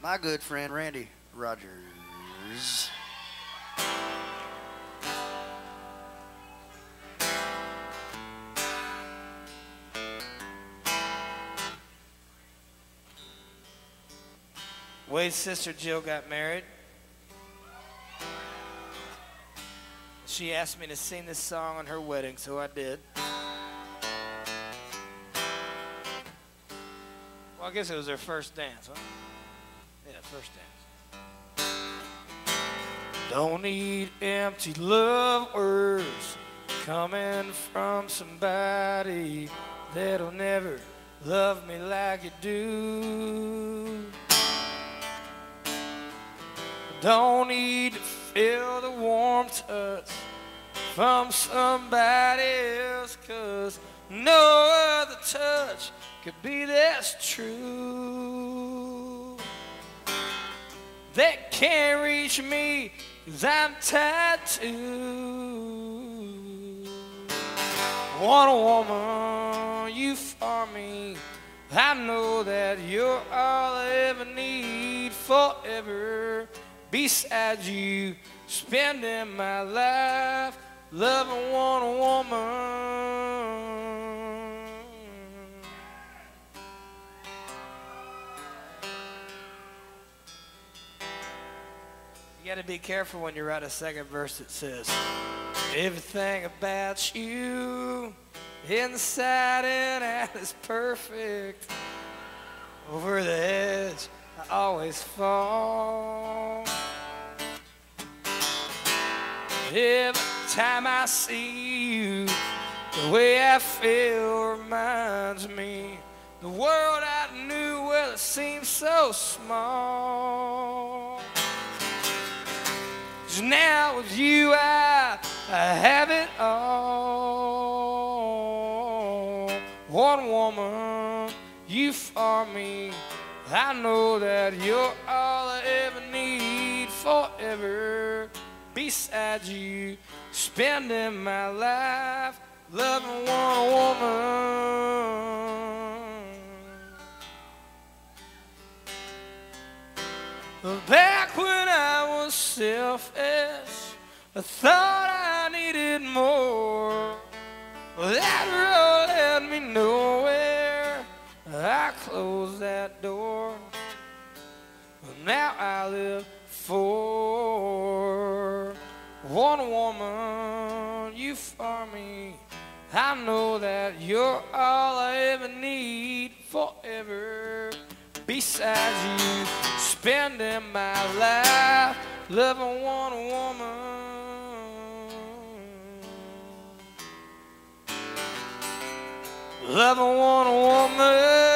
my good friend Randy Rogers. Wade's sister Jill got married. She asked me to sing this song on her wedding, so I did. Well, I guess it was her first dance, huh? First dance. Don't need empty love words coming from somebody that'll never love me like you do. Don't need to feel the warm touch from somebody else, cause no other touch could be this true. They can't reach me, cause I'm tied to one woman, you for me. I know that you're all I ever need forever beside you, spending my life loving one woman. You gotta be careful when you write a second verse that says, Everything about you, inside and out, is perfect. Over the edge, I always fall. Every time I see you, the way I feel reminds me the world I knew, well, it seems so small. 'Cause now with you, I, I have it all. One woman, you for me. I know that you're all I ever need forever. Beside you, spending my life loving one woman. Was selfish, I thought I needed more. That road led me nowhere. I closed that door. But now I live for one woman, you for me. I know that you're all I ever need forever. Besides you, spending my life loving one woman. Loving one woman.